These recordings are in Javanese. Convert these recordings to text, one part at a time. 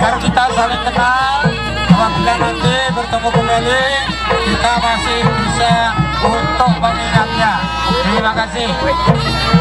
agar kita saling kenal. Apabila nanti bertemu kembali. Kita masih bisa untuk mengingatnya terima kasih.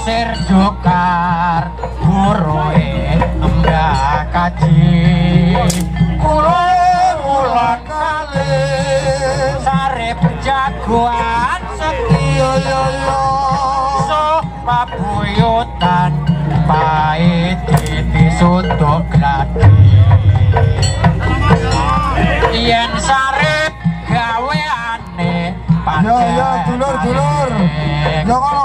pasir jokar buroe emda kaji. Kulo mula kali sare jagoan setio yo yo so pabuyutan pahit titi suntuk lagi yen sare gaweane ane Yo yo dulur. dulur. Yo ngono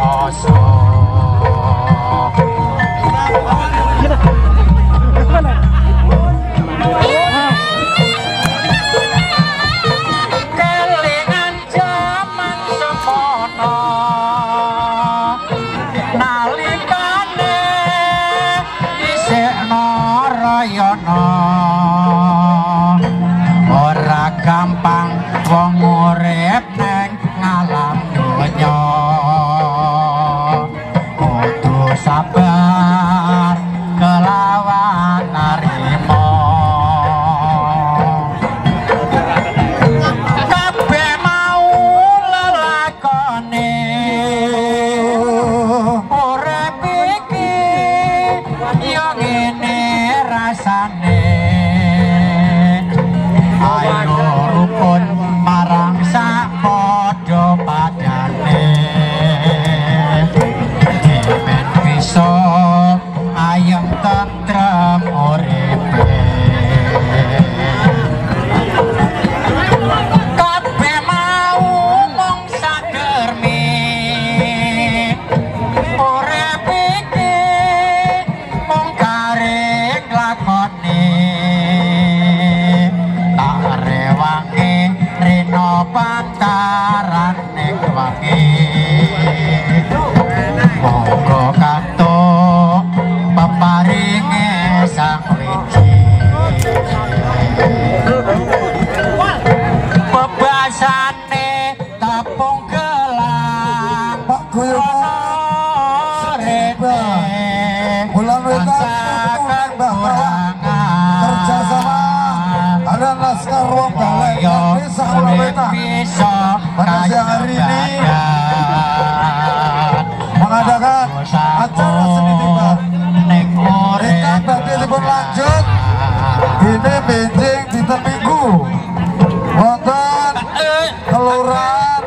kelurahan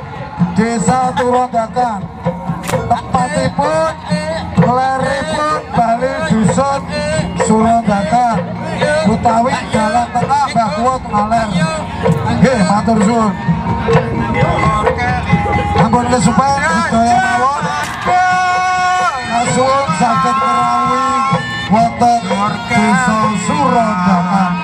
desa Turondakan tempatipun leripun Bali Dusun Surondakan utawi jalan tengah Kuwut Ngaler nggih matur suwun. Ampun kesupen sedaya mawon. Kasuwun saged ngerawi wonten desa Surondakan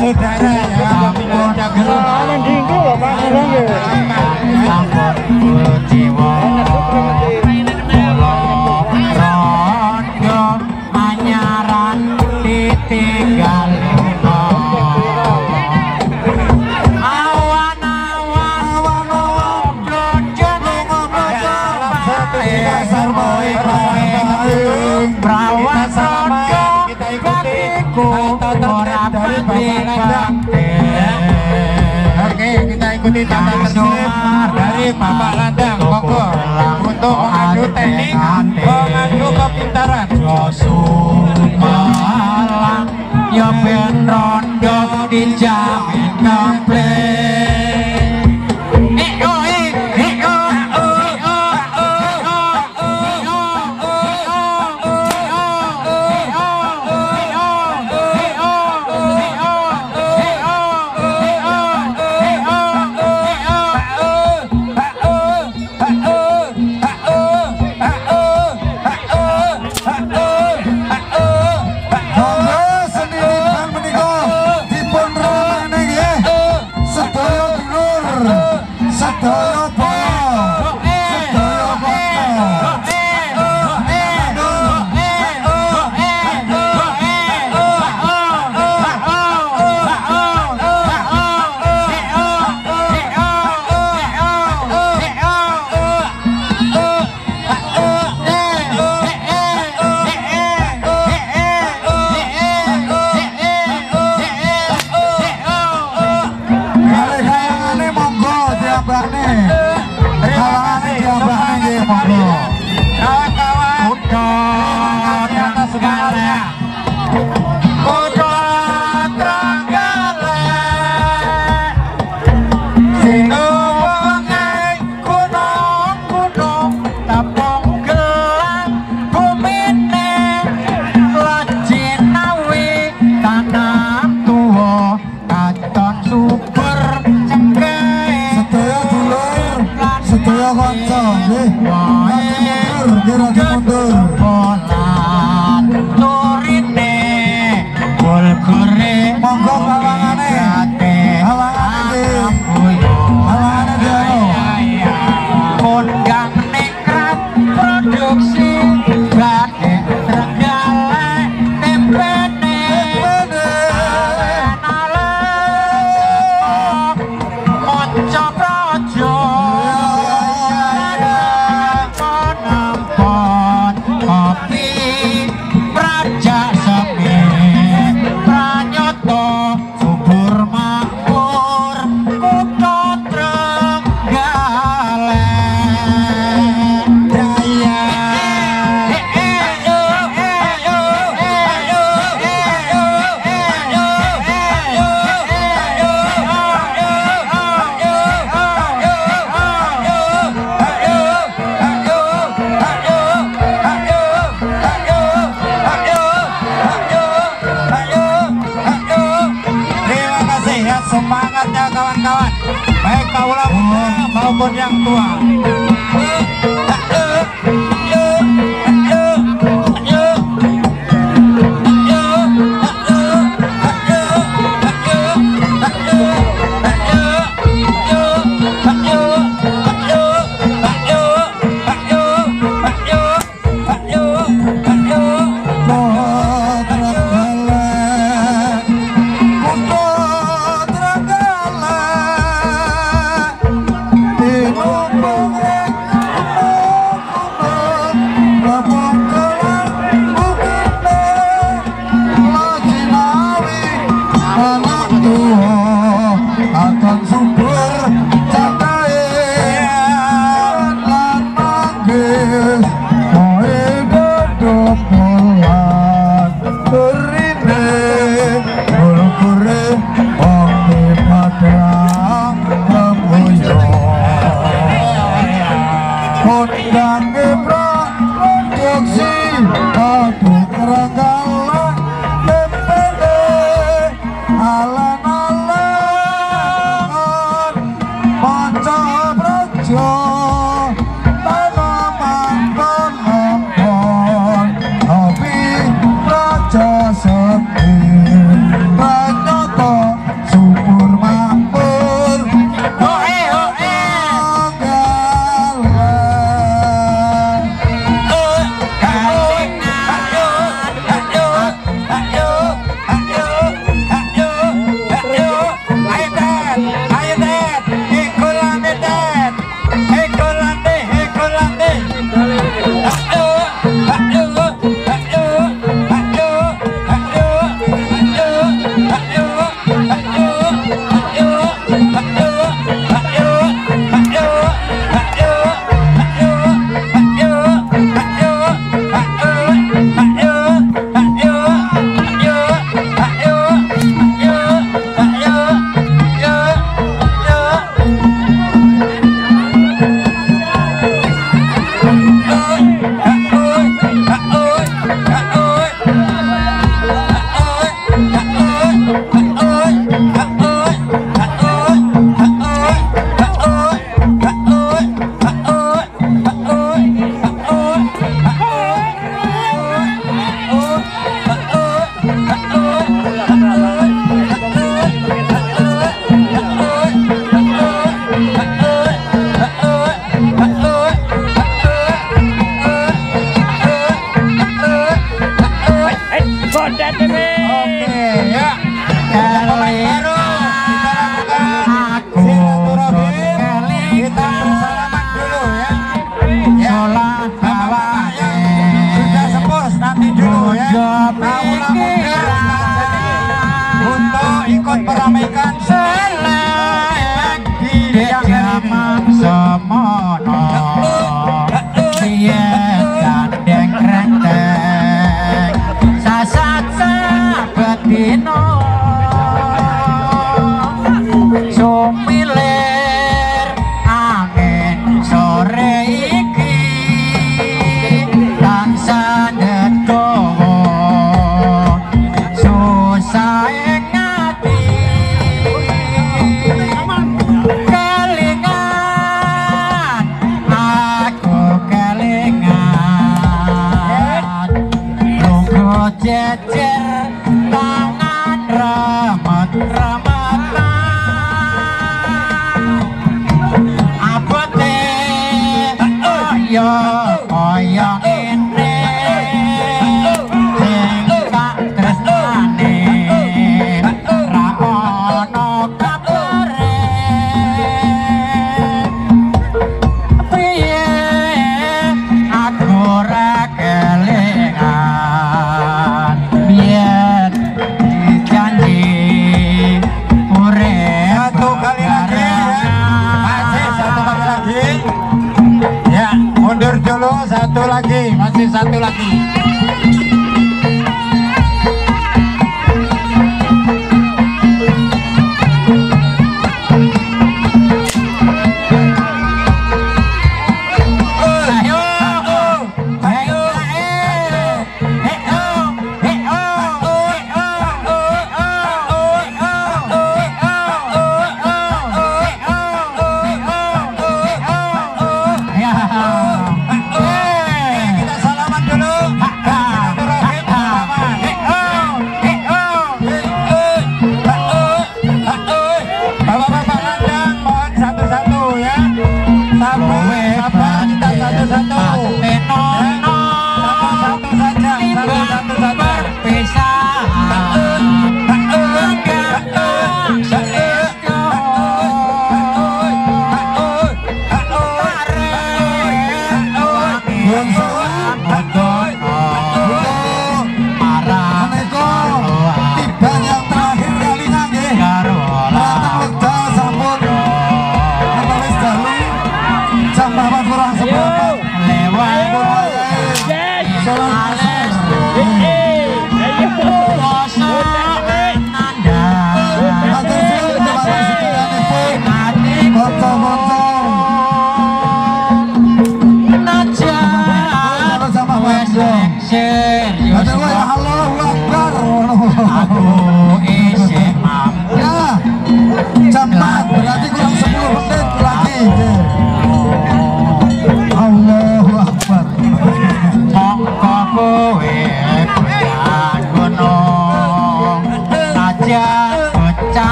saudara ya Ampun di tanah kesir dari bapak ladang bogor untuk mengadu teknik mengadu kepintaran. Josu malang yo ben rondo dijamin komplit